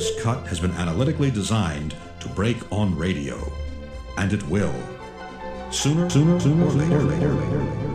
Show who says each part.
Speaker 1: This cut has been analytically designed to break on radio. And it will. Sooner, sooner, sooner, or later, later, later, later.